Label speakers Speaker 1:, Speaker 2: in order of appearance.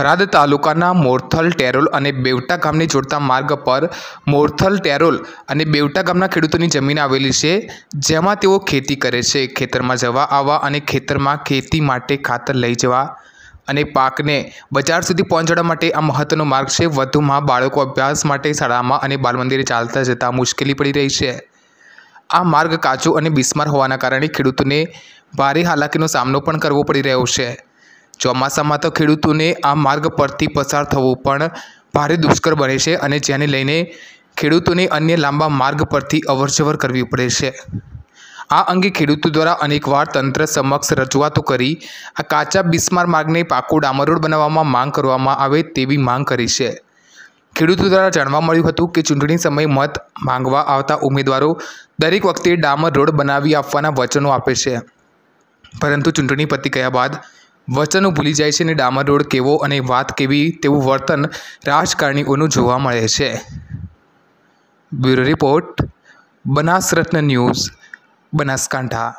Speaker 1: થરાદ તાલુકાના મોરથલ ટેરોલ અને બેવટા ગામને જોડતા માર્ગ પર મોરથલ ટેરોલ અને બેવટા ગામના ખેડૂતોની જમીન આવેલી છે, જેમાં તેઓ ખેતી કરે છે. ખેતરમાં જવા, આવવા અને ખેતરમાં ખેતી માટે ખાતર લઈ જવા અને પાકને બજાર સુધી પહોંચાડવા માટે આ મહત્વનો માર્ગ છે. વધુમાં બાળકો અભ્યાસ માટે શાળામાં અને બાલમંદિરે ચાલતા જતા મુશ્કેલી પડી રહી છે. આ માર્ગ કાચો અને બિસ્માર હોવાના કારણે ખેડૂતોને ભારે હાલાકીનો સામનો પણ કરવો પડી રહ્યો છે. ચોમાસામાં તો ખેડૂતોને આ માર્ગ પરથી પસાર થવું પણ ભારે દુષ્કર બને છે અને જેને લઈને ખેડૂતોને અન્ય લાંબા માર્ગ પરથી અવરજવર કરવી પડે છે. આ અંગે ખેડૂતો દ્વારા અનેકવાર તંત્ર સમક્ષ રજૂઆતો કરી આ કાચા બિસ્માર માર્ગને પાકો ડામર રોડ બનાવવામાં માંગ કરવામાં આવે તેવી માંગ કરી છે. ખેડૂતો દ્વારા જાણવા મળ્યું હતું કે ચૂંટણી સમયે મત માંગવા આવતા ઉમેદવારો દરેક વખતે ડામર રોડ બનાવી આપવાના વચનો આપે છે. પરંતુ ચૂંટણી પતી ગયા બાદ વચનો ભૂલી જાય છે અને રોડ કેવો અને વાત કેવી તેવું વર્તન રાજકારણીઓનું જોવા મળે છે. Bureau report, Banasratna news, Banaskantha.